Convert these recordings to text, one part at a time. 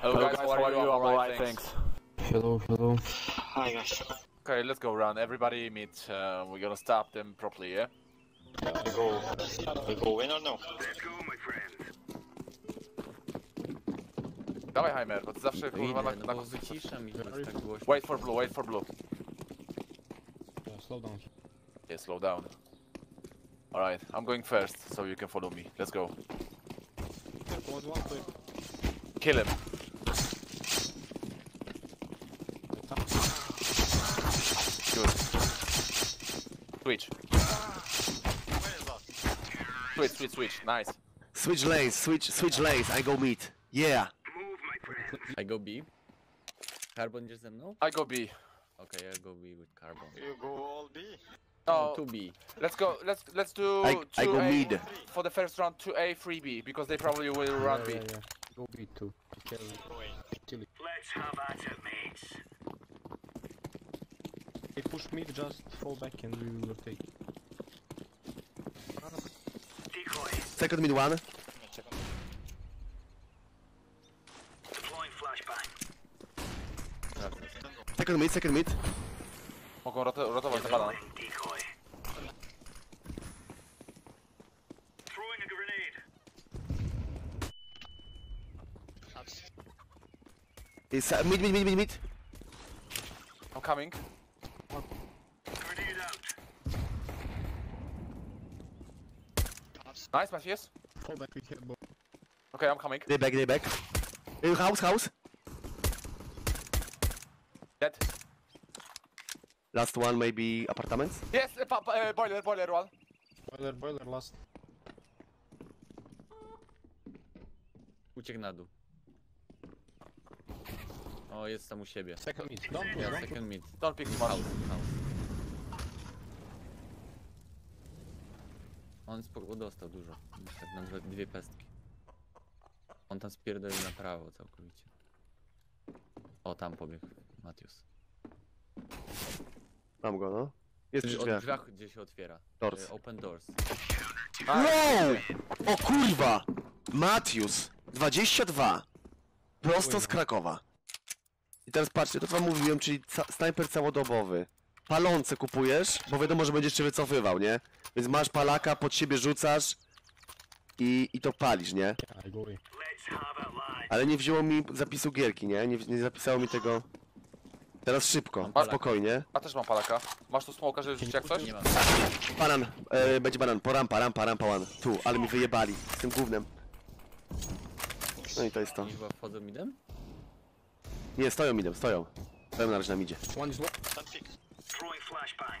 Hello guys, how are you? I'm alright, thanks. Hello, hello. Hi guys. Okay, let's go around. Everybody meet. Uh, we're gonna stop them properly, yeah? We go. We go in or no? Dawaj Heimer, bo ty zawsze kurwa na, Idę, no na... bo wyciszam i tak głośno. Wait for blue, wait for blue. Yeah, slow down. Yeah, slow down. Alright, I'm going first, so you can follow me. Let's go. Careful, one, one, clear. Kill him. Switch. Switch, switch, switch. Nice. Switch lanes, switch, switch lanes, I go mid. Yeah. I go B. Carbon idziesz ze mną? I go B. Okej, I go B with Carbon. You go all B. No, To B. let's go. Let's let's do. I- I go 2A mid. for the first round. Two A, three B because they probably will run yeah, B. yeah, yeah. Go B too. Kill. Let's have at it, mates. They push mid, just fall back and we will rotate. Decoy. Second mid one. Deploying flashbang. Second mid, second mid. Mogą roto rotować na banan. Throwing decoy. Throwing a grenade. It's uh, mid, mid, mid, mid, mid. I'm coming. Nice, Matthias. Fall back, we have both. Okay, I'm coming. They back, they back. House, house. Dead. Last one maybe apartments. Yes, uh, pa pa uh, boiler, boiler one. Boiler, boiler, last. Uciekł na dół. O, jest tam u siebie. Second mid. Don't, don't. second mid. Don't pick. House, house. On spoko dostał dużo. Tak na dwie, dwie pestki. On tam spierdolił na prawo całkowicie. O, tam pobiegł Matius. Mam go, no. Jest przy Od drzwiach. drzwiach gdzie się otwiera. Doors. E, Open doors. Wow! O kurwa! Matius! 22! Prosto z Krakowa. I teraz patrzcie, to co wam mówiłem, czyli ca snajper całodobowy. Palące kupujesz, bo wiadomo, że będziesz się wycofywał, nie? Więc masz palaka, pod siebie rzucasz i, i to palisz, nie? Ale nie wzięło mi zapisu gierki, nie? Nie, nie zapisało mi tego... Teraz szybko, Mam palaka. spokojnie. A też mam palaka. Masz tu smoka, żeby rzucić jak coś? Nie mam. Banan, e, będzie banan, po rampa, rampa, rampa, one. Tu, ale mi wyjebali z tym gównem. No i to jest to. Oni chyba wchodzą midem? Nie, stoją midem, stoją. Stoją na razie na midzie. One is low. Throwing flashbang.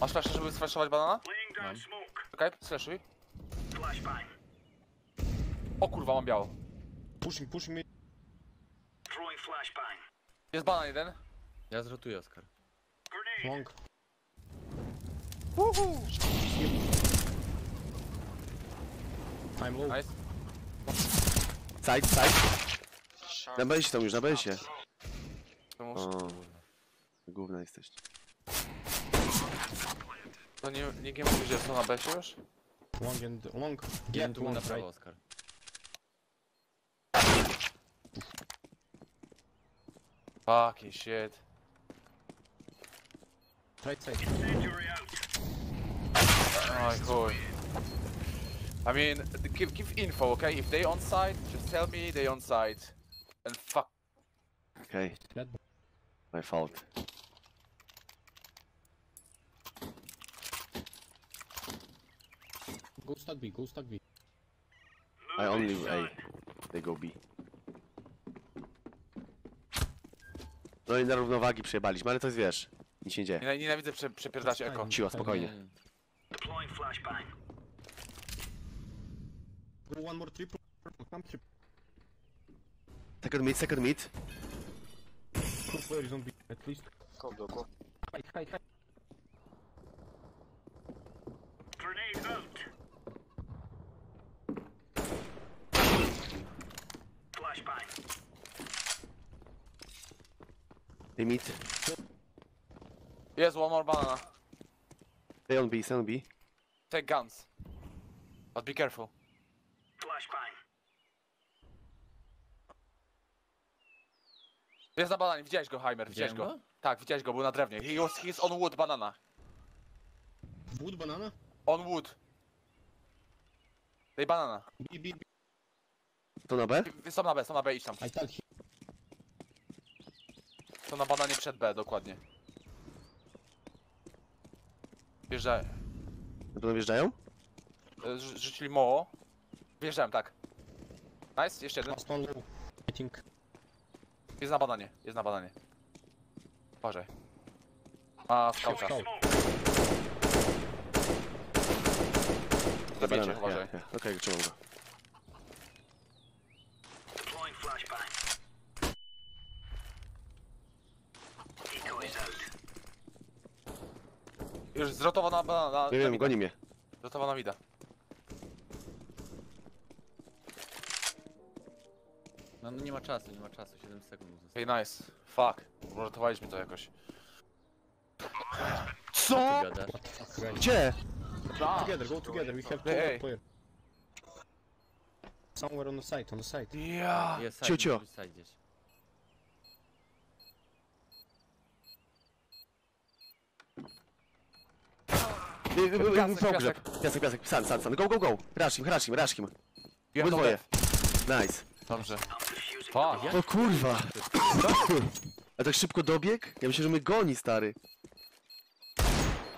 Masz flash, żeby sflashować banana? Laying down smoke. Okay, slashuj. Flashbang. O kurwa, mam biało. Pushing mid. Throwing flashbang. Jest banan jeden. Ja zrotuję Oskar. Grenade. Long. I'm low. Nice. Side, side. Na besie tam już, na besie. To O, gówna jesteś. To nie, nikt nie mówi, że są na besie już? Long and long. Gap tu na prawo? Oskar. Fucking shit. Right side. Oj chuj. I mean, give, give info, okay? If they on site, just tell me they on site. And fuck. Okej, Dead. My fault. Go stack B, go stack B. I only A. They go B. No i na równowagi przejebaliśmy, ale to jest wiesz. Nic się nie dzieje. Niena- Nienawidzę prze, przepierdać eko. Ciła, spokojnie. Nie, Deploying flashbang. Go one more triple. Come triple. Second mid, second mid. Two players on B at least. Go, go. Hide, hide, hide. Grenade out. Flashbang. They mid. Jest one more banana. Stay on B, stay on B. Take guns. But be careful. Flashbang. Jest na bananie, widziałeś go, Heimer, widziałeś Widziałem go? Tak, widziałeś go, był na drewnie. He was, he is on wood, banana. Wood, banana? On wood. Dej banana. B, B, B. To na B? Są na B, są na B, idź tam. I. Są na bananie przed B, dokładnie. Wjeżdżają. Na pewno wjeżdżają? E, rzu- Rzucili mo. Wjeżdżałem, tak. Nice, jeszcze jeden. Last one low. I think. Jest na bananie, jest na bananie. Uważaj. A, skałka. Zabijcie, Banana, uważaj. ja, ja. Okej, trzymam go. Deploying flashbang. Decoys out. Już zrotowana banana, na, Nie na wiem, mida. goni mnie. Zrotowana mida. No, no nie ma czasu, nie ma czasu, 7 sekund zostało. Hey, nice. Fuck. Uratowaliśmy to jakoś. Co ty gadasz? Gdzie? A, Together, go together. We have Hey, more hey. player. Somewhere on the side, on the side. ja. Jest side, cio. musi być side gdzieś. Y, y, y, y, Piasek. Piasek, piasek. San, san, san. Go, go, go. Rush him, rush him, rush him. Obydwoje. Nice. Dobrze. Fuck. O kurwa. A tak szybko dobieg? Ja myślę, że mnie goni, stary.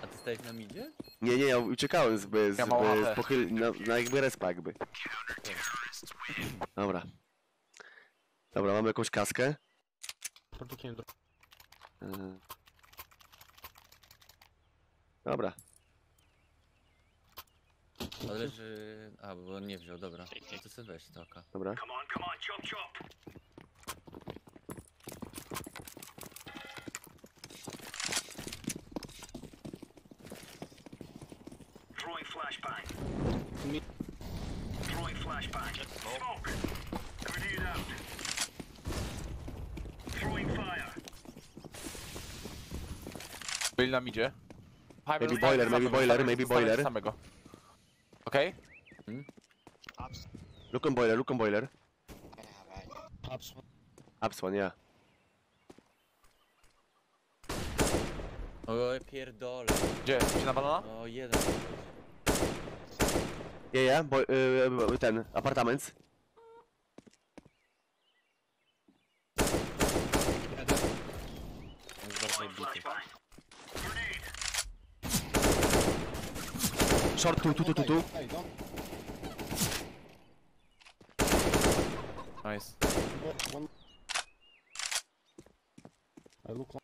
A ty stajesz na midzie? Nie, nie, ja uciekałem z, z, Ja mam z, z pochyl... na, na jakby respa jakby. Dobra. Dobra, mamy jakąś kaskę. Yy. Dobra. Ale że... A, bo on nie wziął, dobra. No to sobie weź to oka. Dobra. Come on, come on, chop chop. Throwing flashbang. Me- Throwing flashbang. Smoke. Grenade out. Throwing fire. Byli na midzie. Heimer, Maybe boiler, maybe boiler, maybe boiler. samego. Okej? Look on boiler, look on boiler. Ups. Ups one, yeah. O, pierdolę. Gdzie? Gdzie na banana? O, jeden. Yeah, yeah, bo, yy, ten, apartament. On jest bardzo odbity. Short tu, tu, tu. Hey, don't. Nice. One-. I look like.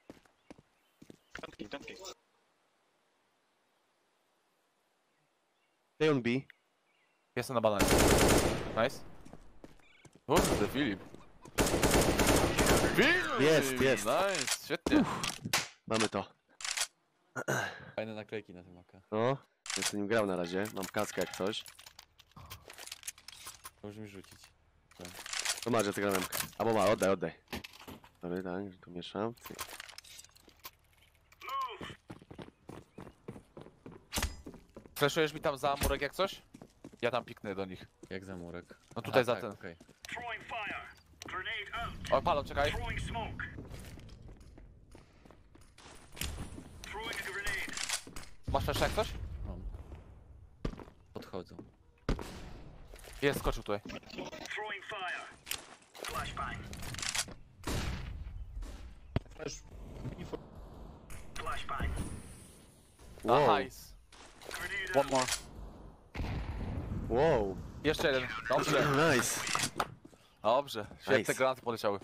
Don't. Stay on B. Jestem na bananie. Nice. Kurde, Filip. Filip! Jest, jest. Nice, świetnie. Mamy to. Fajne naklejki na tym oka. No. Jestem nim grał na razie. Mam kaskę jak coś. Możesz mi rzucić. To masz, ja zagram memkę. Albo ma, oddaj, oddaj. Dobra, tak, że tu mieszam. Cyk. Fleszujesz mi tam za murek jak coś? Ja tam piknę do nich. Jak za murek? No tutaj za tak, ten. okej. Throwing fire. Grenade out. O, palą, czekaj. Throwing smoke. Throwing a grenade. Masz flesz jak coś? Mam. Podchodzą. Jest, skoczył tutaj. Flash. Flashbang. Wow. Nice. One more. Wow. Jeszcze jeden. Dobrze. Nice. Dobrze. Świetne Nice. granaty poleciały.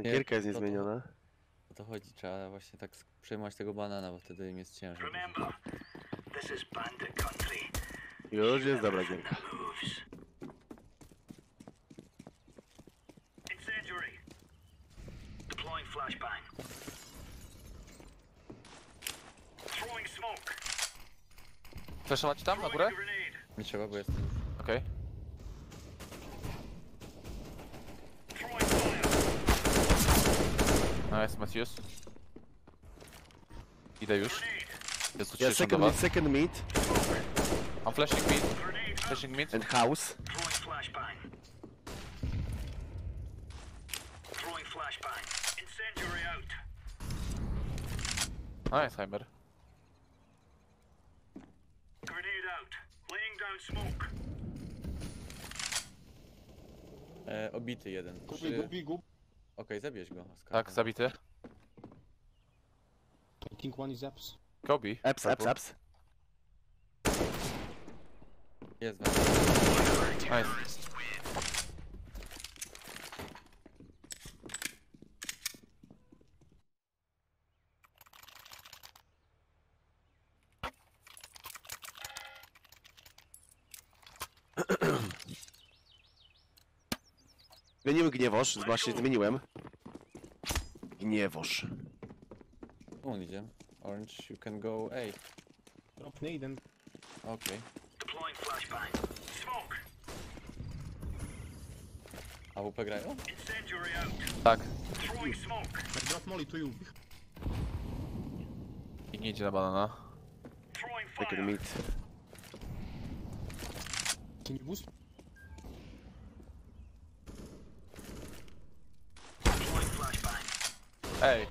Gierka jest to- niezmieniona. O to chodzi, trzeba właśnie tak przejmować tego banana, bo wtedy im jest ciężej. Remember, this is bandit country. Już jest dobra gierka. Incendiary. Deploying flashbang. Throwing smoke. Fleszować ci tam na górę? Nie trzeba, bo jestem... Okej. Throwing fire. Nice, Matthews. Idę już. Jest tu Yeah, second mid, second mid. I'm flashing mid. Flashing mid. And house. Throwing flashbang. Throwing flashbang. Incendiary out. Nice, Heimer. Grenade out. Laying down smoke. E, obity jeden. Trzy... gubi, gub. Okej, zabierz go. Tak, zabity. I think one is apps. Apps, apps, Purple. apps. Jest na Nice. Zmieniłem gniewoż, właśnie zmieniłem. Gniewoż. On idzie. Orange, you can go A. Drop nade and Okej. Deploying flashbang. Smoke. AWP grają? Incendiary out. Tak. Throwing smoke. I drop molly to you. I nie idzie na banana. Throwing Second fire. mid. Can you boost? Deploying flashbang. Ej.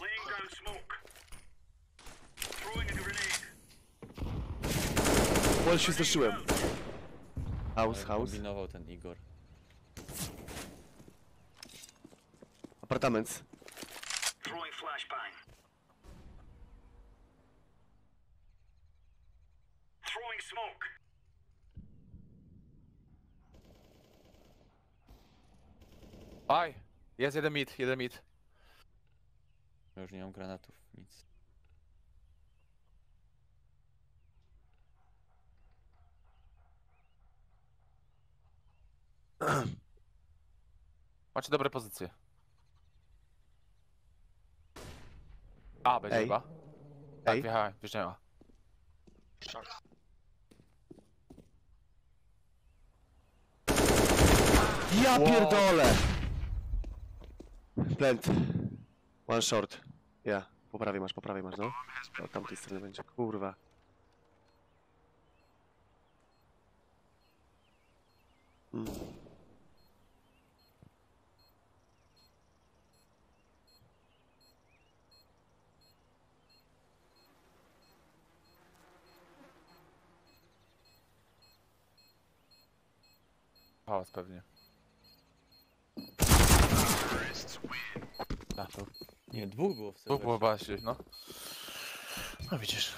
Laying down smoke. Throwing a grenade. Pol się zeszyłem. House, house. Kombinował ten Igor. Apartament. Throwing flashbang. Throwing smoke. Aj! Jest jeden mid, jeden mid. Ja już nie mam granatów, nic. Macie dobre pozycje. A, będzie Ej. chyba. Tak, Ej. wjechałem, wjeżdżała. Ja Wow. pierdolę! Plant. One short. Ja. Po prawej masz, po prawej masz, no. Od tamtej strony będzie, kurwa. Mm. Pałac pewnie. A, to Nie, dwóch było w tu serwerze. było właśnie, no. No widzisz.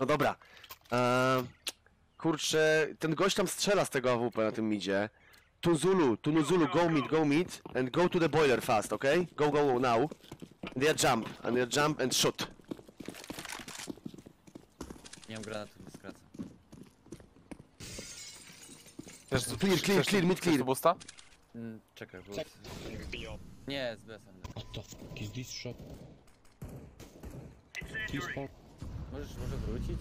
No dobra. Eee, kurczę, ten gość tam strzela z tego AWP na tym midzie. Tunzulu, Tunuzulu, go mid, go mid, and go to the boiler fast, okay? Go, go now. And yeah, jump, and yeah, jump and shoot. Nie mam granatów, Chcesz, Clear, clear, clear, mid chcesz clear. tu boosta? Mm, czekaj, bo... Check. Nie, z BS-em. What the fuck is this shot? Please spawn. Możesz może wrócić?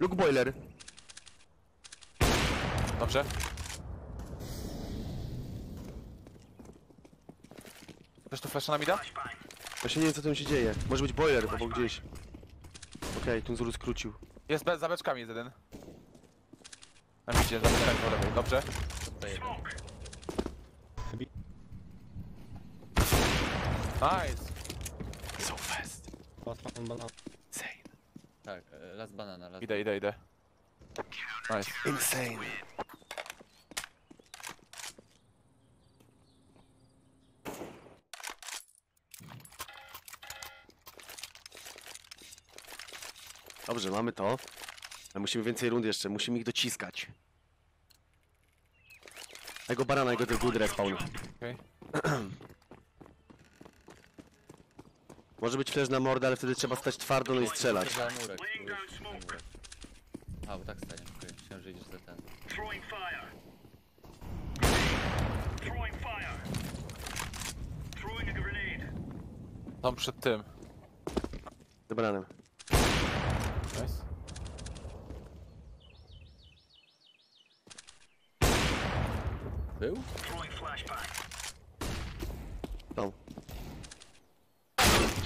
Look boiler. Dobrze. Chcesz tu flasha na mida? Właśnie nie wiem co tam się dzieje. Może być boiler albo gdzieś. Okej, Tunzulu skrócił. Jest be- za beczkami jest jeden. Na midzie, za beczkami po lewej. Dobrze. Nice. So fast. Last one banana. Insane. Tak, e, las banana, las Idę, idę, idę. Nice. Insane. Dobrze, mamy to. Ale musimy więcej rund jeszcze, musimy ich dociskać. Jego banana, jego ten good respawn. Okej. Może być flash na mordę, ale wtedy trzeba stać twardo no i strzelać. Za murek, za murek. A, bo tak stanie, okej. Myślałem, że idziesz za ten. Throwing fire. Throwing fire. Throwing a grenade. Są przed tym. Z bananem. Był? Tam.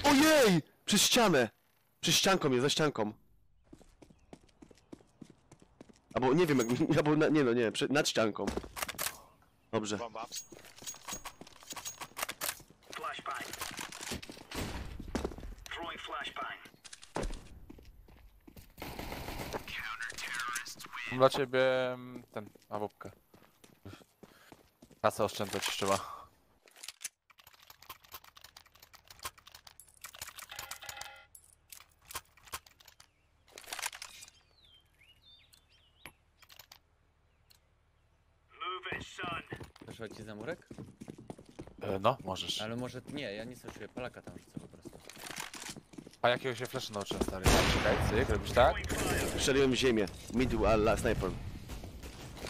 Ojej! Przez ścianę! Przez ścianką jest, za ścianką. Albo nie wiem, jak, albo na, nie no, nie, prze, nad ścianką. Dobrze. Bomba. Flashbang. Throwing flashbang. Dla ciebie mm, ten, awupkę. Kasę oszczędzać trzeba. Weszła ci za murek? E, no, możesz. Ale może nie, ja nie słyszę, Polaka tam rzucę po prostu. A jakiego się flasha nauczyłem stary? Czekaj, cyk, robisz tak? Strzeliłem ziemię. Mid, a la, sniper.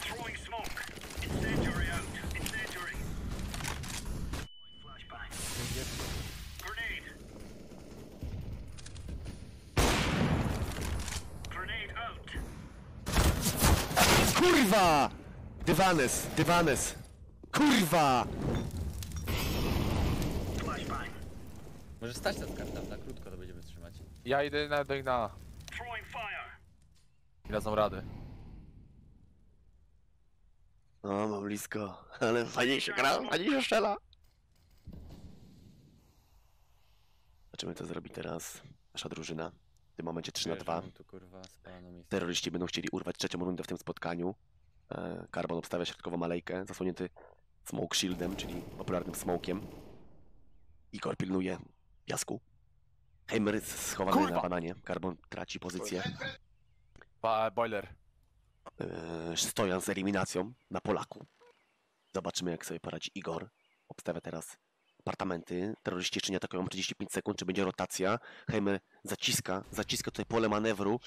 Throwing smoke. Incendiary out. Incendiary. Throwing flashbang. Grenade. Grenade out. Kurwa! Dywanes, dywanes. Kurwa! Może stać ta karta, na krótko to będziemy trzymać. Ja idę na fire. I dadzą rady. O, mam blisko. Ale fajnie się gra, fajnie się strzela. Zobaczymy, co zrobi teraz nasza drużyna. W tym momencie 3 na Wiesz, 2. mam tu kurwa spaloną miejsce. Terroryści będą chcieli urwać trzecią rundę w tym spotkaniu. E, Carbon obstawia środkową alejkę, zasłonięty smoke shieldem, czyli popularnym smokiem. Igor pilnuje piasku. Heimer jest schowany Kurwa! na bananie. Carbon traci pozycję. Ba boiler. e, stojąc z eliminacją na Polaku. Zobaczymy, jak sobie poradzi Igor. Obstawia teraz apartamenty. Terroryści jeszcze nie atakują 35 sekund, czy będzie rotacja. Heimer zaciska, zaciska tutaj pole manewru.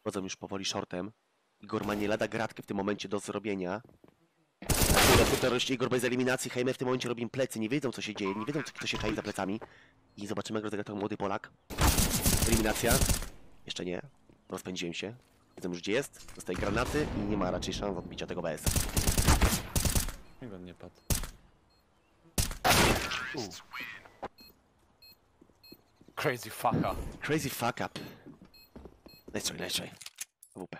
Wchodzą już powoli shortem. Igor ma nie lada gratkę w tym momencie do zrobienia. Akurat terroryści Igor bez eliminacji. Heimer w tym momencie robi im plecy. Nie wiedzą, co się dzieje. Nie wiedzą, kto się czai za plecami. I zobaczymy, jak rozegra to młody Polak. Eliminacja. Jeszcze nie. Rozpędziłem się. Wiedzą już, gdzie jest. Dostaje granaty i nie ma raczej szans odbicia tego BS. Nikt on nie padł. Crazy fucka. Crazy fuck up. Nice try, nice try. WP.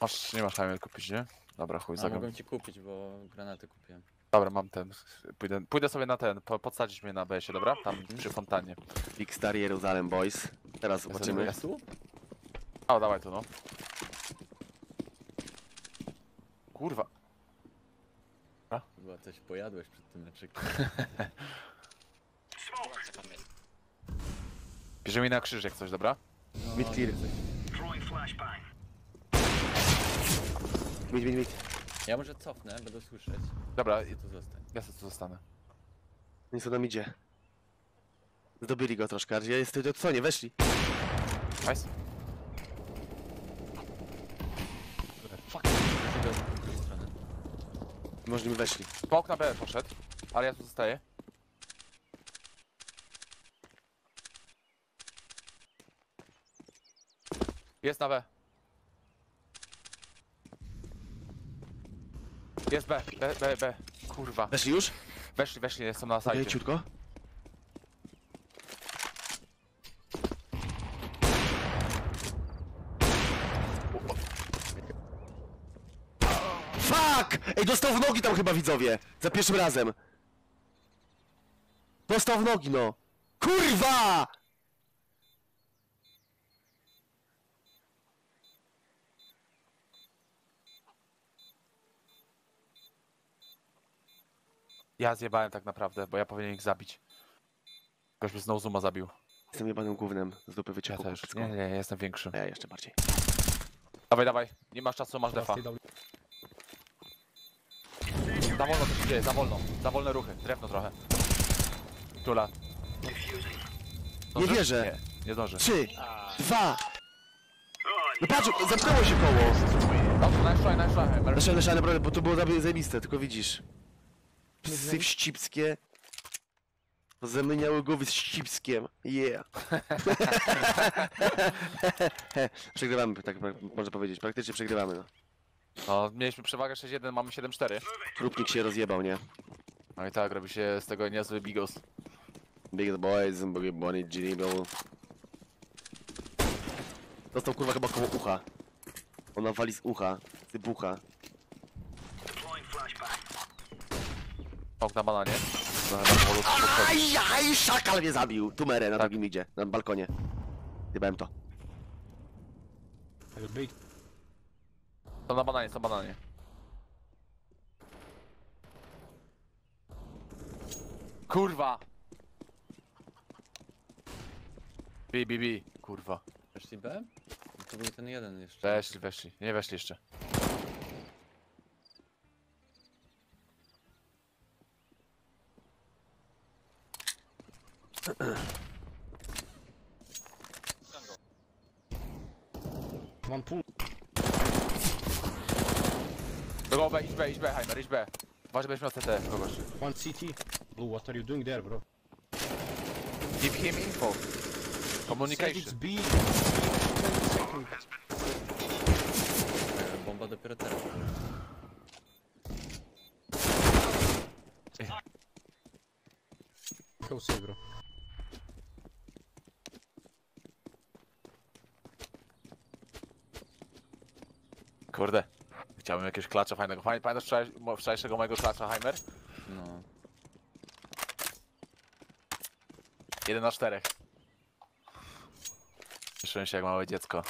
Masz, nie masz timer kupić, nie? Dobra, chuj, A zagram. mogłem ci kupić, bo granaty kupiłem. Dobra, mam ten. Pójdę, pójdę sobie na ten, po, podsadzić mnie na BS-ie, dobra? Tam przy fontannie. Big Star Jeruzalem Boys. Teraz zobaczymy. Jest tu? O, dawaj tu, no. Kurwa. Chyba coś pojadłeś przed tym. Bierzemy mi na krzyż jak coś, dobra? Mid clear. Throwing flashbang. Mid, mid, mid. Ja może cofnę, będę słyszeć. Dobra, Ty tu zostań. ja sobie tu zostanę. Nic co nam idzie. Zdobyli go troszkę, a ja jest to co, nie weszli. Nice. Fuck, z drugiej strony. Możliwe weszli. Smok na B poszedł, ale ja tu zostaję. Jest na B. Jest B, B, B, B. Kurwa. Weszli już? Weszli, weszli, są na Okej, sajcie. ciutko. Fuck! Ej, dostał w nogi tam chyba widzowie. Za pierwszym razem. Dostał w nogi, no. Kurwa! Ja zjebałem tak naprawdę, bo ja powinienem ich zabić. Ktoś mnie znowu Zuma zabił. Jestem jebanym gównem. Z dupy Ja wyciekł też. Nie, nie, ja jestem większy. A ja jeszcze bardziej. Dawaj, dawaj. Nie masz czasu, masz defa. Za wolno to się dzieje, za wolno. Za wolne ruchy. Drewno trochę. Tula. Nie wierzę. Nie, nie zdąży. Trzy, dwa. No patrz, zamknęło się koło. Dobrze. Hammer. Znaczy, ale naprawdę, bo to było zabi- zajebiste, tylko widzisz. Psy wścibskie. Zamieniały głowy z ścibskiem. Yeah. przegrywamy, tak można powiedzieć. Praktycznie przegrywamy, no. No, mieliśmy przewagę 6-1, mamy 7-4. Krupnik się rozjebał, nie? No i tak, robi się z tego niezły bigos. Big Boys, Boogie Bonnie, Dribble. Dostał kurwa chyba koło ucha. Ona wali z ucha, wybucha. Deploying Ok na bananie. No, chyba powolutku podchodzi. Ajaj, szakal mnie zabił! Tumerę na drugim idzie, na balkonie. Dybałem to. I will bait. Są na bananie, są na bananie. Kurwa! Bi, bi, bi. Kurwa. Weszli B? No To był ten jeden jeszcze. Weszli, weszli. Nie weszli jeszcze. One pool. Go B, idź B, idź B, Heimer, idź B. Uważaj, będziesz miał CT kogoś. One CT. Blue, what are you doing there, bro? Give him info. Said it's Communication. B. 10 seconds. Bomba dopiero teraz. Go save, bro. Kurde. Chciałbym jakiegoś klacza fajnego. Pamię- Pamiętasz wczoraj- mo- wczorajszego mojego klacza, Heimer? No. 1 na 4. Cieszyłem się jak małe dziecko.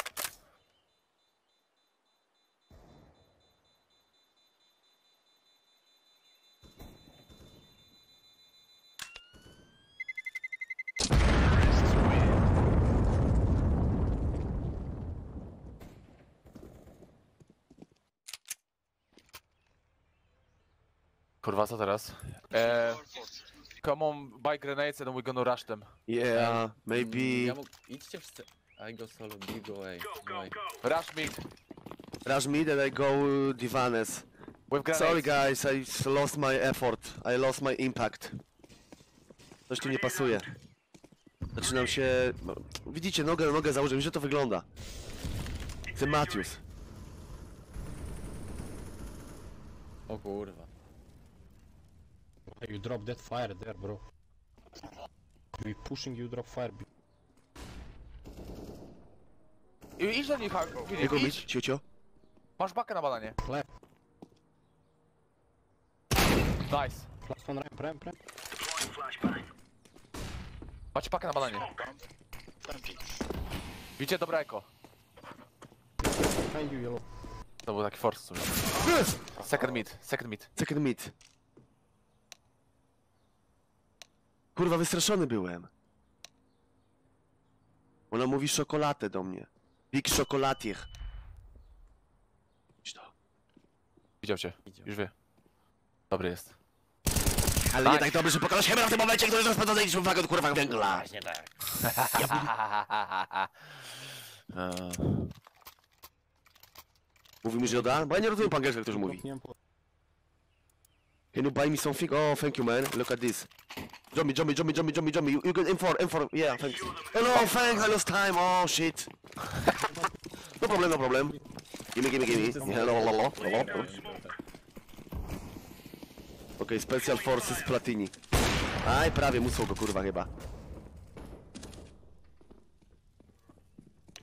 Kurwa, co teraz? Eee, come on, buy grenades and we're gonna rush them. Yeah, Mm, maybe... Ja mógł... Idźcie wszyscy. I go solo, B go A. Go, Go go, A. go. Rush mid. Rush mid and I go uh, Divanes. With grenades. Sorry guys, I s- lost my effort. I lost my impact. Coś tu nie pasuje. Zaczynam się... no, Widzicie, nogę na nogę założyłem, że to wygląda. The Matthews. O kurwa. You drop that fire there, bro. We pushing you, drop fire. I- Idź do nich, Filip, Jego idź. mieć, ciocio. Masz bakę na bananie. Left. Nice. Last one ramp, ramp, ramp. Macie pakę na bananie. Widzicie, dobra eko. Behind you, yellow. To był taki force w sumie. Second mid, second mid. Second mid. Kurwa, wystraszony byłem. Ona mówi szokoladę do mnie. Big chocolatier. Idź to. Widział cię, Widział. już wie. Dobry jest. Ale nie tak dobrze, że pokażesz chyba w tym momencie, który rozpędzony zajdziesz uwagę kurwa węgla. Właśnie tak. Eee, Mówi mi, że da? Bo ja nie rozumiem po angielsku, jak ktoś mówi. Can you buy me something? Oh, thank you, man. Look at this. Jummy, jummy, jummy, jummy, jummy, jummy. You, you get M4, M4. Yeah, thanks. Oh, no, thanks. I lost time. Oh, shit. no problem, no problem. Gimme, gimme, gimme. Hello, hello, hello, hello. Okay, Special Forces Platini. Aj, prawie musło go, kurwa, chyba.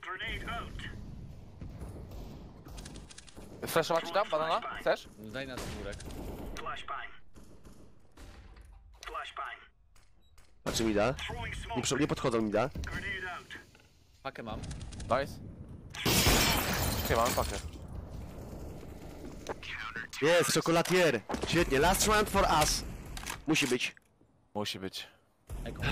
Grenade out. Flashować ci tam, banana? Chcesz? Daj na skórek. Patrzę mi da. Nie, przy- nie podchodzą mi da. Pakę mam. Nice. Czekaj, mamy pakę. Jest, czokolatier. Świetnie. Last round for us. Musi być. Musi być. Eko.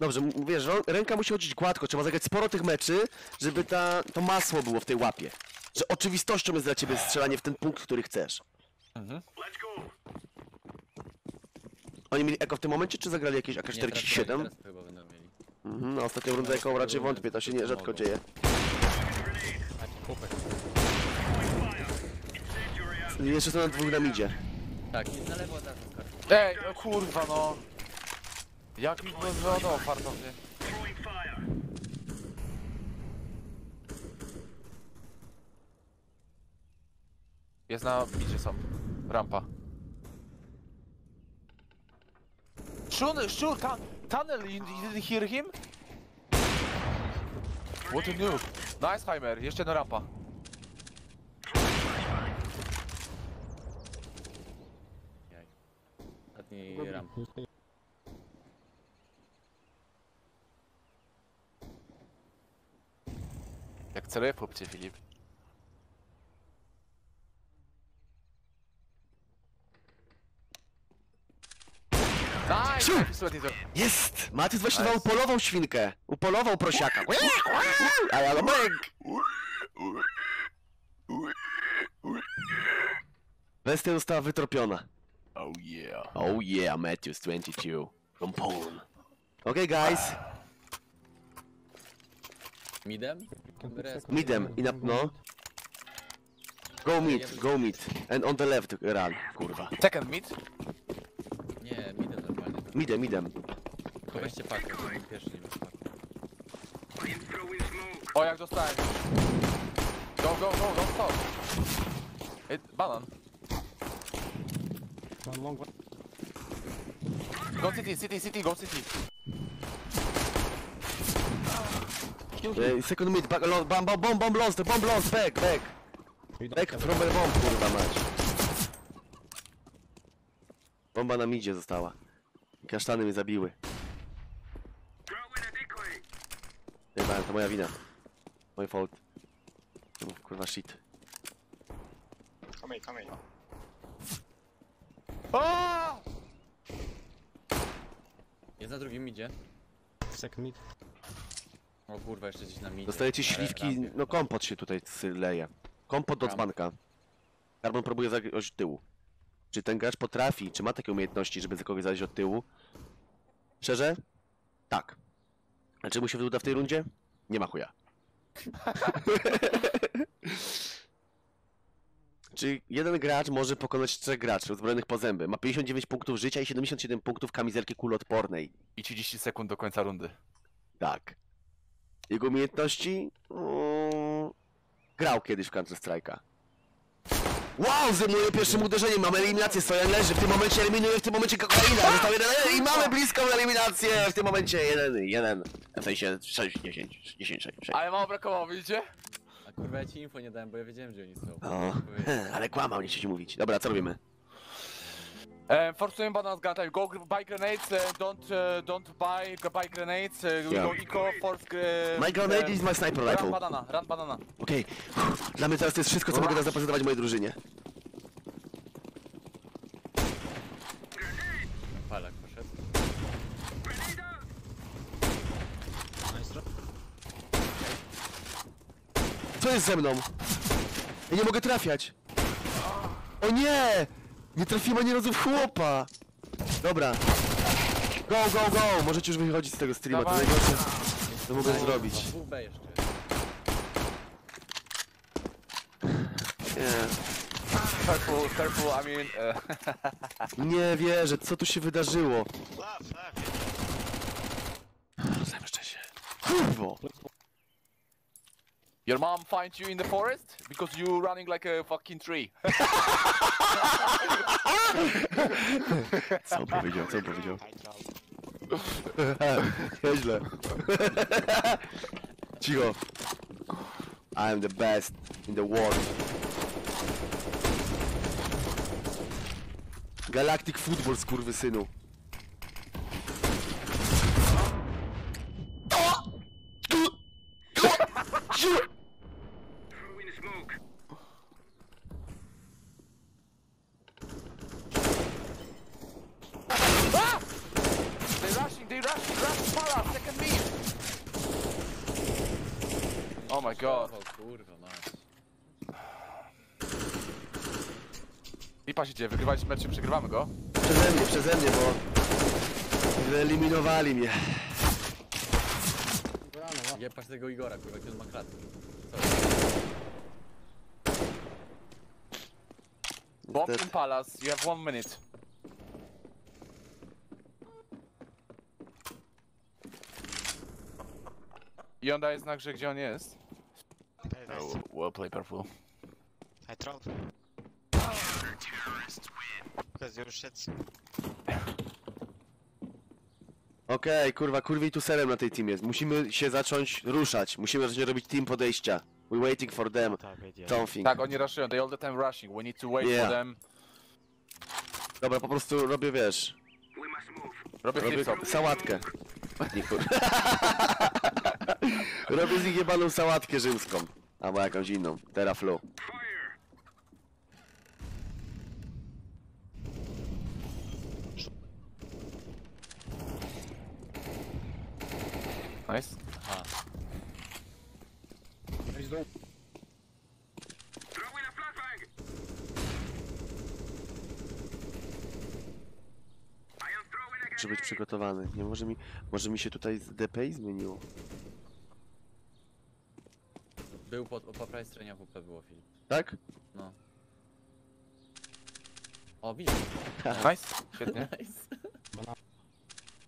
Dobrze, m- wiesz, rą- ręka musi chodzić gładko, trzeba zagrać sporo tych meczy, żeby ta, to masło było w tej łapie. Że oczywistością jest dla ciebie strzelanie w ten punkt, który chcesz. Mhm. Oni mieli eko w tym momencie, czy zagrali jakieś Nie, teraz, AK-47? teraz chyba będą mieli. Mhm, na ostatnią rundę eko raczej wątpię, to się nie rzadko dzieje. I Jeszcze są na dwóch na midzie. Tak, idź na lewo, Oskar. Ej, o kurwa no. Jak mi wywołało fartownie. Jest na bicie są. Rampa. Sure, sure, tu tunnel, you, you didn't hear him? What a noob. Nice, Heimer, jeszcze jedna rampa. Ostatni ramp. Jak celuję w chłopcie, Filip. Jest! Matius właśnie Nice. upolował świnkę. Upolował prosiaka. A ja lomek! Bestia została wytropiona. Oh yeah. Oh yeah, Matthews 22. From Poland. Okay, guys. Midem? Midem, in up, no. Go mid, go mid. And on the left, run. Kurwa. Second mid. Nie, midem normalnie. to- Midem, midem. To weźcie pakę, bo pierwszy nie pakę. O, jak dostałem. Go, go, go, don't stop. It, banan. One long one. Go city, city, city, go city. Second mid, back, lo- bomb, bomb, bomb, bomb lost, bomb lost, back, back. We don't Back have from the bomb, kurwa mać. Bomba na midzie została. Kasztany mnie zabiły. Jebałem, to moja wina. Mój fault. No, Kurwa shit. Come in. Aaaa! Jest na drugim midzie. second mid. O kurwa, jeszcze gdzieś na midzie. Dostajecie śliwki, rampie. no kompot się tutaj leje. Kompot do Ramp. dzbanka. Carbon próbuje zagrać od tyłu. Czy ten gracz potrafi, czy ma takie umiejętności, żeby za kogoś zajść od tyłu? Szczerze? Tak. A czy mu się uda w tej rundzie? Nie ma chuja. Czy jeden gracz może pokonać trzech graczy uzbrojonych po zęby? Ma 59 punktów życia i 77 punktów kamizelki kuloodpornej. I 30 sekund do końca rundy. Tak. Jego umiejętności? Mm, grał kiedyś w Counter Strike'a. Wow, zajmuje pierwszym uderzeniem, mamy eliminację, Stojan leży, w tym momencie eliminuje, w tym momencie kokaina, został jeden i mamy bliską eliminację, w tym momencie jeden, jeden, w sensie 6, 10, 10, 6, 6. Ale mało brakowało, widzicie? A kurwa, ja ci info nie dałem, bo ja wiedziałem, gdzie oni są. O, ale kłamał, nie chcę ci mówić. Dobra, co robimy? Um, banan z gun Go buy grenades, uh, don't uh, don't buy buy grenades. Uh, we Yeah. go eco, force. Uh, My grenade um, is my sniper Run rifle. banana, run banana. Okej, dla mnie teraz to jest wszystko, co mogę teraz zaprezentować mojej drużynie. Palak poszedł. Co jest ze mną? Ja nie mogę trafiać. O nie! Nie trafiłem ani razu w chłopa. Dobra. Go, go, go! Możecie już wychodzić z tego streama, to Dawaj. najgorsze, co mogę zrobić. Dwóch B jeszcze. Nie. Careful, careful. I mean, uh, Nie wierzę, co tu się wydarzyło. Left, left. Zemszczę się. Kurwo! Your mom finds you in the forest because you're running like a fucking tree. Co on powiedział, co on powiedział? I dropped. Nieźle. Cicho. I am the best in the world. Galactic Football, skurwysynu. Throwing ah! They rushing, rushing para, second mid. Oh my god. Kurwa, masz. Lipa się dzieje, wygrywaliśmy mecz, czy przegrywamy go? Przeze mnie, przeze mnie, bo... Wyeliminowali mnie. Nie patrz tego Igora, kurwa, jaki on ma klatkę. Bomb in palace, you have one minute. I on daje znak, że gdzie on jest. Hey, nice. well play, careful. I dropped. Because your shit's Okej, kurwa, kurwi tu serem na tej teamie. Musimy się zacząć ruszać. Musimy zacząć robić team podejścia. We're waiting for them. Something. Tak, oni rushują, they all the time rushing. We need to wait Yeah. for them. Dobra, po prostu robię, wiesz, Robię robię sałatkę. Nie, kur... robię z nich jebaną sałatkę rzymską. Albo jakąś inną. Teraflu. Nice. Aha. Muszę być przygotowany. Nie może mi, może mi się tutaj z DPI zmieniło. Był po, po prawej stronie AWP było Filip. Tak? No. O, widzisz. Nice. Świetnie. Nice.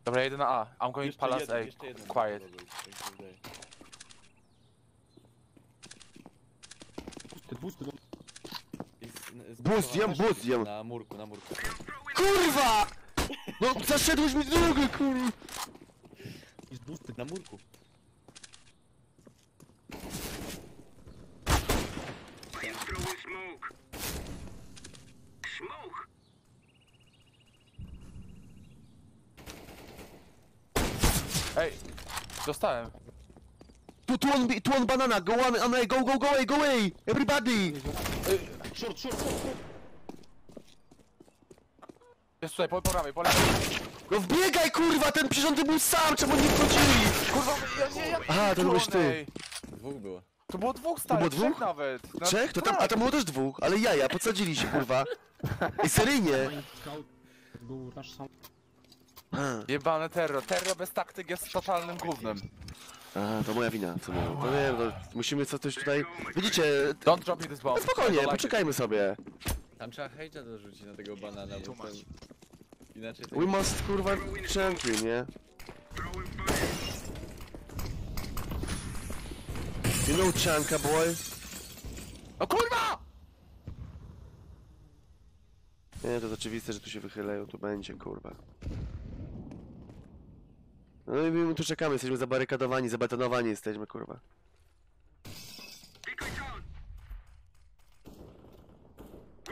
Dobra, jedę na A. I'm going Jeszcze palace jeden, A. Quiet. tak. I z- z- Boost jem, boost jem. Na murku, na murku. Kurwa! No, zaszedłeś mi drogę, kurwa! He's boosted. Na murku. I am throwing smoke. Smoke. Ej, dostałem. Tu, tu on, tu on banana, go on, on, go, go, go away, go away! Everybody! Short, short, short, short. Jest tutaj, po, po prawej, po lewej. No wbiegaj, kurwa, ten przyrząd był sam, czemu nie wchodzili? Kurwa, ja nie, ja Aha, to byłeś ty. Dwóch było. To było dwóch stary, było trzech dwóch? nawet. Na- Trzech? To tam, a tak. tam było też dwóch, ale jaja, podsadzili się, kurwa. I seryjnie. Rush some. A, Jebane terror. Terror bez taktyk jest totalnym gównem. a, to moja wina w sumie. To nie, to musimy co coś tutaj... Widzicie, Don't drop me this bomb. no spokojnie, I don't like poczekajmy sobie. Tam trzeba hejcza dorzucić na tego banana, bo ten... Inaczej to We must, kurwa, champion, nie? You know chanka, boy? No kurwa! Nie, to jest oczywiste, że tu się wychylają, tu będzie, kurwa. No i my tu czekamy, jesteśmy zabarykadowani, zabetonowani jesteśmy, kurwa.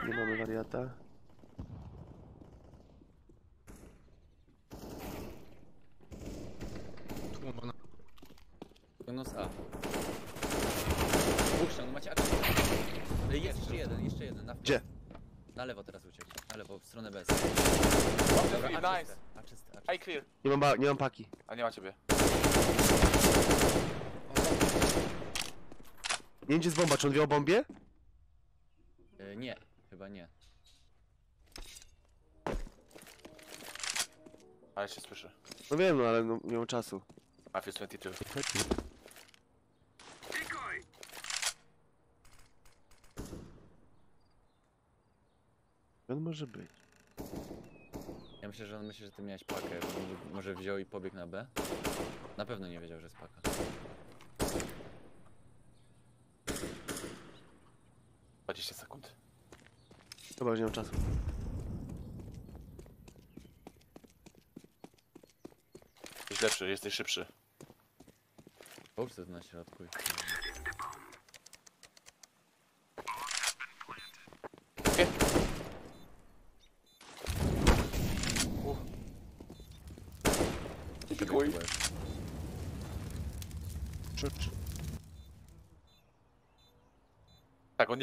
Nie mamy wariata. Banana. Bonus A. Puszczam, no macie akcję. Jeszcze jeden, jeszcze jeden. Na. Gdzie? Na lewo teraz uciekł. Lewo, w stronę bez. Dobra, nice. A czyste, A czyste, A czyste. Ej, clear. Nie mam, ba- nie mam paki. A nie ma ciebie. Nie wiem, gdzie jest bomba, czy on wie o bombie? E, nie, chyba nie. Ale się słyszy. No wiem, no ale no, nie mam czasu. Matthews 22. On może być. Ja myślę, że on myśli, że ty miałeś pakę. Może- Może wziął i pobiegł na B? Na pewno nie wiedział, że jest paka. 20 sekund. Chyba już nie mam czasu. Jesteś lepszy, jesteś szybszy. Połóż to na środku i...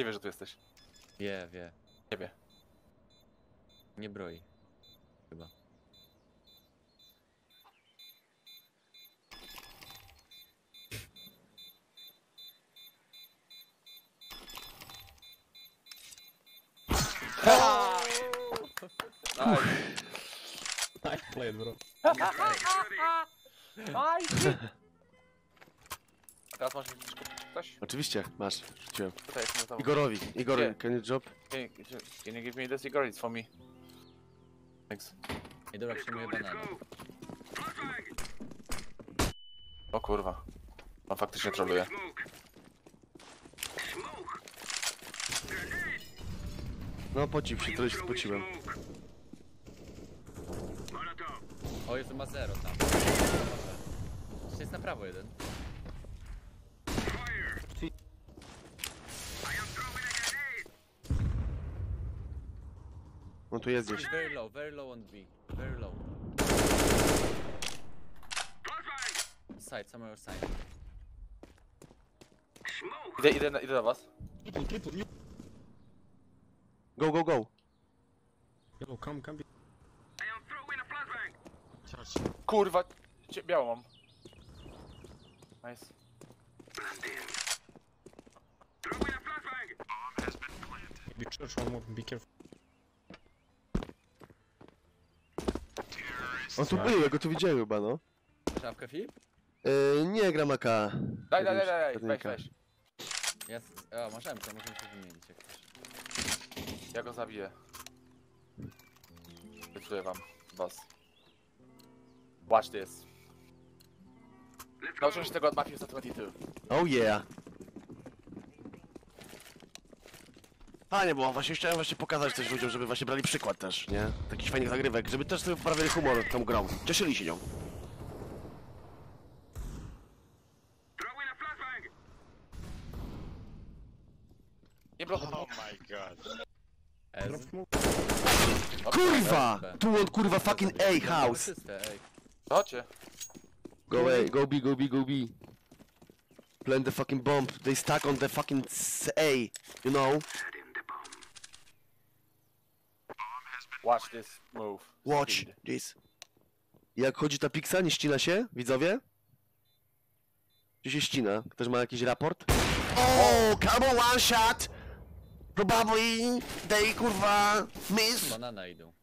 nie wie, że tu jesteś. Wie, wie. Nie wie. Nie broi. Chyba. Nice. Nice play, bro. Nice. Ktoś? Oczywiście, masz, rzuciłem. Tutaj jest na Igorowi, Igor, Gdzie? can you drop? Can you, can you give me this Igor? It's for me. Thanks. Ej, dobra, przyjmuję banana. O kurwa. On faktycznie troluje. No pocił się, trochę się spociłem. O, Jezu, ma zero tam. Jeszcze jest na prawo jeden. Tu jest gdzieś. Very low, very low on B. Very low. Flashbang. Side, somewhere side. Smoke. Idę, idę, idę do was. Triple, triple, you. Go, go, go. Yellow, come, come. be- I am throwing a flashbang. Charge. Kurwa, cie, białą mam. Nice. Planting. Throwing a flashbang. Bomb has been planted. Be church one more, be careful. On tu był, ja go tu widziałem chyba, no. Szafka Filip? Yy, nie, gram AK. Daj, daj, daj, daj, daj, weź, weź. Ja... O, możemy, to możemy się wymienić jak chcesz. Ja go zabiję. Obiecuję wam, boss. Watch this. Nauczyłem się tego od Mafia 122. Oh yeah. Fajnie było, właśnie chciałem właśnie pokazać też ludziom, żeby właśnie brali przykład też, nie? Takich fajnych nagrywek, żeby też sobie poprawili humor tą grą. Cieszyli się nią. A. Nie blokuj. Oh my god. Kurwa! Tu on kurwa fucking A house! Chodźcie. Go A, go B, go B, go B. Plant the fucking bomb. They stuck on the fucking A. You know? Setting the bomb. Watch this move. Watch Speed. this. Jak chodzi ta piksa, nie ścina się, widzowie? Czy się ścina? Ktoś ma jakiś raport? Oh, come on, one shot! Probably they kurwa miss. Banana idą.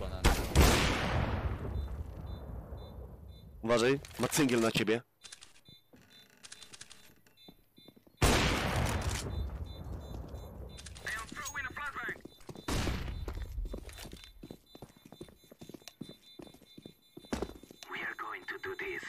Banana. Uważaj, ma cyngiel na ciebie. I am throwing a flashbang. We are going to do this.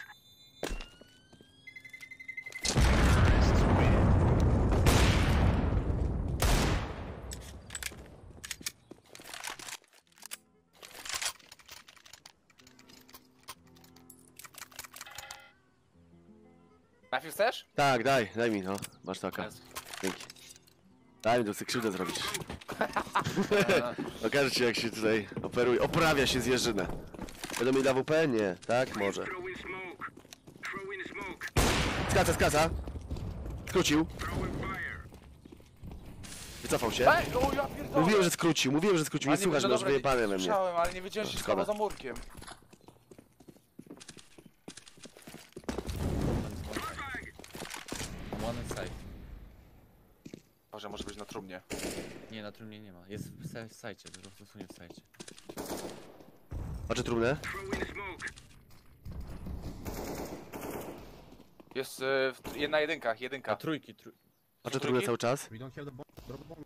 Chcesz? Tak, daj, daj mi, no. Masz taka. Jest. Dzięki. Daj mi, to chcę krzywdę zrobić. Okaże ci jak się tutaj operuje. Oprawia się zjeżdżynę. Będą mi AWP? Nie. Tak? Może. Skaca, skaca. Skrócił. Wycofał się. Ej, o ja pierdolę! Mówiłem, że skrócił, mówiłem, że skrócił. Nie Ale słuchasz, no masz dobra, wyjebane nie we mnie. Słyszałem, ale nie wiedziałem, że Szkoda. schował za murkiem. One side. Boże, może być na trumnie. Nie, na trumnie nie ma. Jest w sa- sajcie, po prostu sunie w sajcie. Patrzę trumnę. Throwing smoke. Jest y, w- jedna jedynkach, A jedynka. trójki, trój... Patrzę trumnę cały czas. We don't have the bomb. Drop bomb.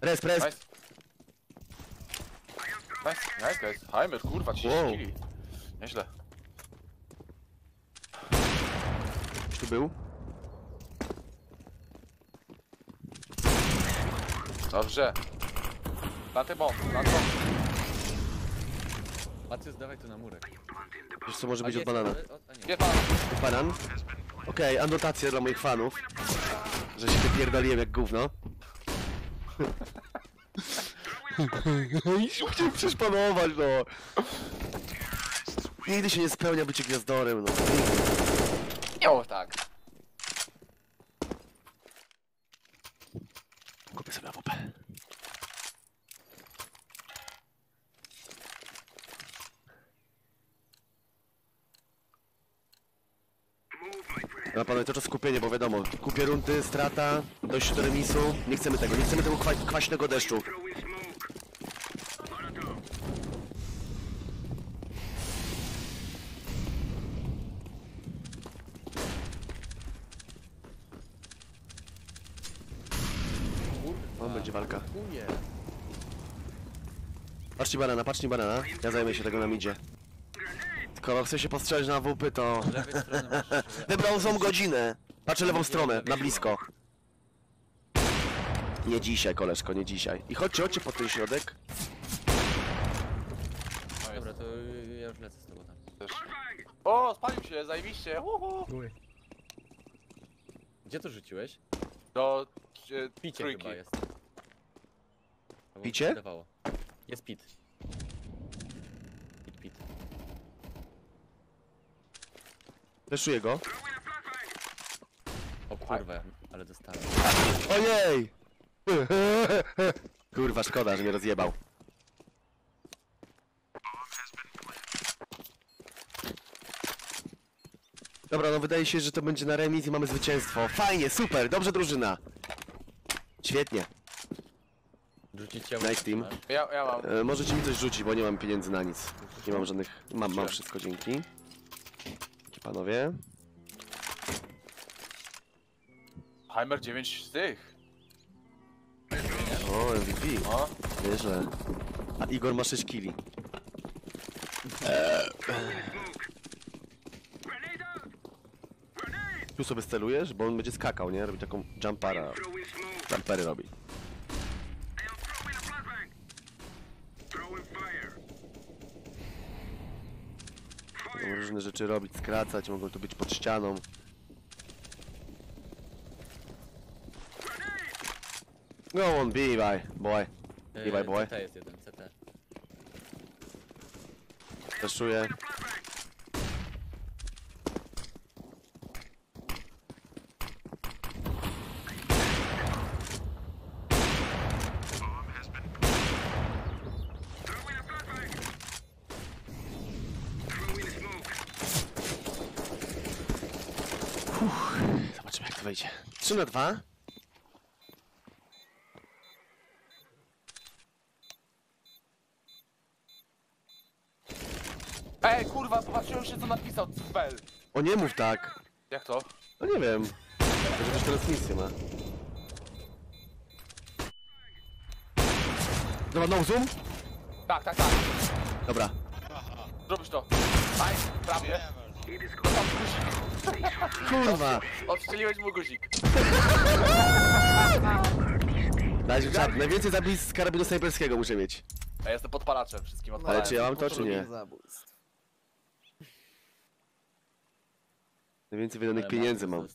Resp, resp. Nice. Nice, guys. Heimer, kurwa, 30 Wow. kili. Nieźle. Tu był. Dobrze. Planty bomb, planty bomb. Macius, dawaj tu na murek. Wiesz co może A być od banana? a. Gdzie pan? Banan. Okej, anotacja dla moich fanów. Że się wypierdaliłem jak gówno. I się chciałem przeszpanować, no. Nigdy się nie spełnia bycie gwiazdorem, no. Nie o tak. Kupię sobie AWP. Move, my friend. No panowie, to czas skupienie, bo wiadomo, kupię rundy, strata, dojść do remisu. Nie chcemy tego, nie chcemy tego kwa kwaśnego deszczu. Będzie walka. Patrzcie banana, patrzcie banana. Ja zajmę się tego na midzie. Skoro chce się postrzelić na WP, to... Z lewej strony masz... Wybrał złą godzinę. Patrzę lewą stronę, na blisko. Nie dzisiaj, koleżko, nie dzisiaj. I chodźcie, chodźcie po ten środek. Jest. Dobra, to ja już lecę z tobą tam. O, spalił się, zajebiście. Uhu. Gdzie to rzuciłeś? Do e, Picie trójki. chyba jest. Albo Picie? mi się Wydawało. Jest. Pit, Fleszuję go. O kurwa, ale dostałem. Ojej! Kurwa, szkoda, że mnie rozjebał. Dobra, no wydaje się, że to będzie na remis i mamy zwycięstwo. Fajnie, super, dobrze drużyna. Świetnie. Rzucić cię Nice team. Ja, ja mam. E, możecie mi coś rzucić, bo nie mam pieniędzy na nic. Nie mam żadnych... Mam, mam wszystko, dzięki. Panowie. Heimer 9 z tych. O, MVP. O, Nieźle. A Igor ma 6 kili. Tu sobie scelujesz, bo on będzie skakał, nie? Robi taką jumpara. Jumpery robi. Hey, I'm throwing a flashbang. Throwing fire. Mogą różne rzeczy robić, skracać, mogą to być pod ścianą. Go on, be bye, boy. Eee, bye, boy. CT jest jeden, CT. Teszuję. Throwing a flashbang. Throwing smoke. Zobaczymy jak to wejdzie. 3 na 2. Ej, kurwa, popatrzyłem się co napisał Cfel. O nie mów tak. Jak to? No nie wiem. Może też teraz misję ma. Dobra, no zoom? Tak, tak, tak. Dobra. Zrobisz to. Aj, prawie. Kurwa! Odstrzeliłeś mu guzik. Najwięcej zabij z karabinu snajperskiego muszę mieć. Ja jestem podpalaczem, wszystkim Ale odpalałem. czy ja mam to, czy nie? Zabójstw. Najwięcej wydanych pieniędzy mam.